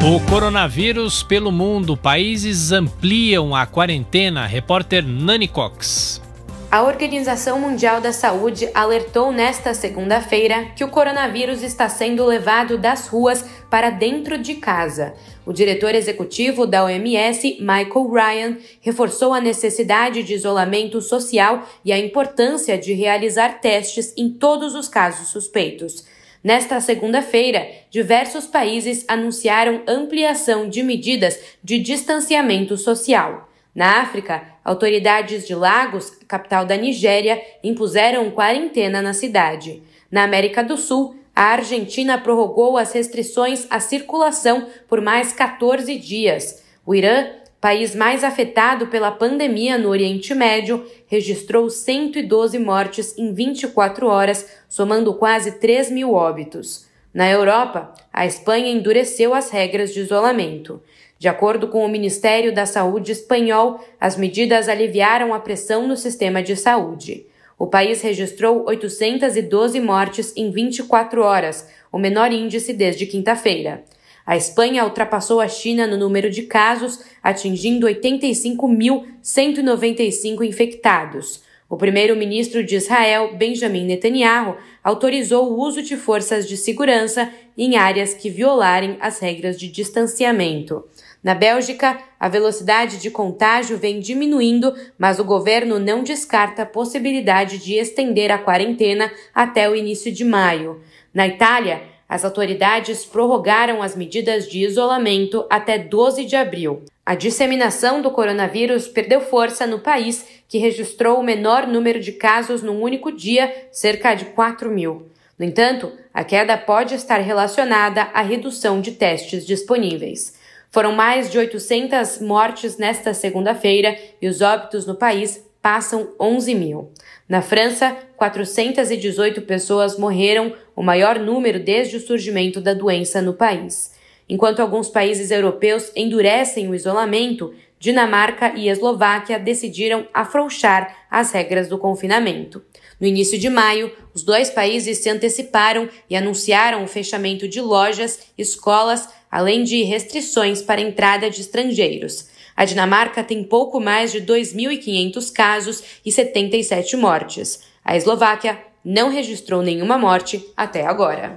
O coronavírus pelo mundo. Países ampliam a quarentena. Repórter Nani Cox. A Organização Mundial da Saúde alertou nesta segunda-feira que o coronavírus está sendo levado das ruas para dentro de casa. O diretor executivo da OMS, Michael Ryan, reforçou a necessidade de isolamento social e a importância de realizar testes em todos os casos suspeitos. Nesta segunda-feira, diversos países anunciaram ampliação de medidas de distanciamento social. Na África, autoridades de Lagos, capital da Nigéria, impuseram quarentena na cidade. Na América do Sul, a Argentina prorrogou as restrições à circulação por mais 14 dias. O Irã país mais afetado pela pandemia no Oriente Médio, registrou 112 mortes em 24 horas, somando quase 3 mil óbitos. Na Europa, a Espanha endureceu as regras de isolamento. De acordo com o Ministério da Saúde espanhol, as medidas aliviaram a pressão no sistema de saúde. O país registrou 812 mortes em 24 horas, o menor índice desde quinta-feira. A Espanha ultrapassou a China no número de casos, atingindo 85.195 infectados. O primeiro-ministro de Israel, Benjamin Netanyahu, autorizou o uso de forças de segurança em áreas que violarem as regras de distanciamento. Na Bélgica, a velocidade de contágio vem diminuindo, mas o governo não descarta a possibilidade de estender a quarentena até o início de maio. Na Itália, as autoridades prorrogaram as medidas de isolamento até 12 de abril. A disseminação do coronavírus perdeu força no país, que registrou o menor número de casos num único dia, cerca de 4 mil. No entanto, a queda pode estar relacionada à redução de testes disponíveis. Foram mais de 800 mortes nesta segunda-feira e os óbitos no país passam 11 mil. Na França, 418 pessoas morreram, o maior número desde o surgimento da doença no país. Enquanto alguns países europeus endurecem o isolamento, Dinamarca e Eslováquia decidiram afrouxar as regras do confinamento. No início de maio, os dois países se anteciparam e anunciaram o fechamento de lojas, escolas, além de restrições para a entrada de estrangeiros. A Dinamarca tem pouco mais de 2.500 casos e 77 mortes. A Eslováquia não registrou nenhuma morte até agora.